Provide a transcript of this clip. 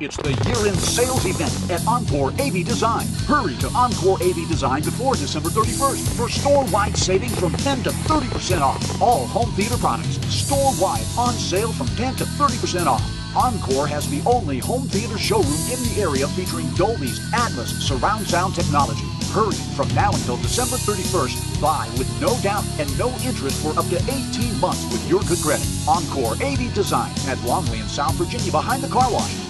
It's the year-end sales event at Encore AV Design. Hurry to Encore AV Design before December 31st for store-wide savings from 10 to 30% off. All home theater products store-wide on sale from 10 to 30% off. Encore has the only home theater showroom in the area featuring Dolby's Atmos surround sound technology. Hurry from now until December 31st. Buy with no doubt and no interest for up to 18 months with your good credit. Encore AV Design at Longley in South Virginia behind the car wash.